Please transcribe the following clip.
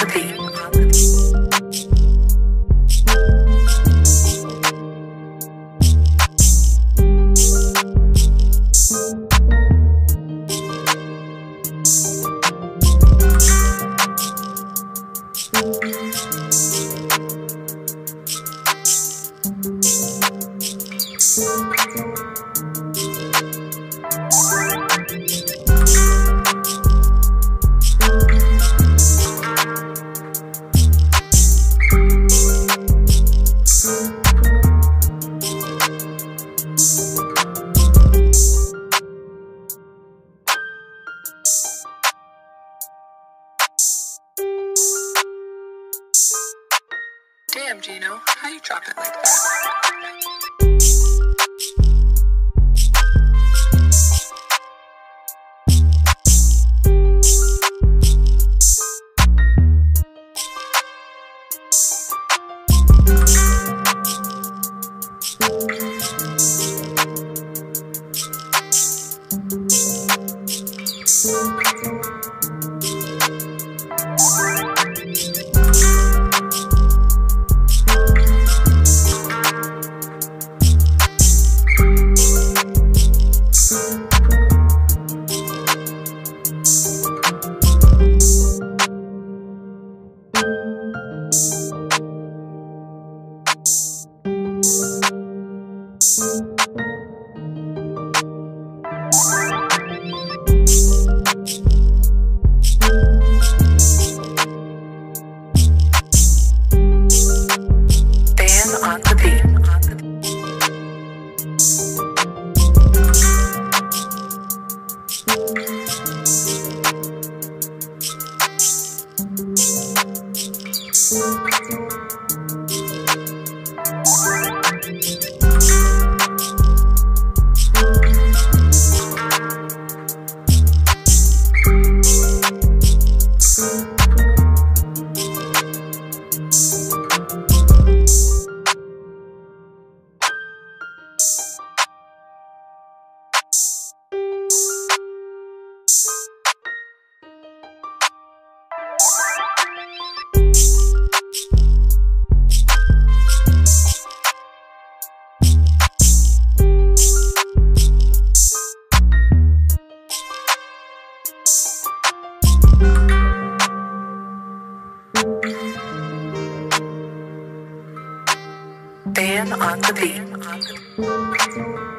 Thank Damn, Gino, how you drop it like that? Ban you Ban on the beat.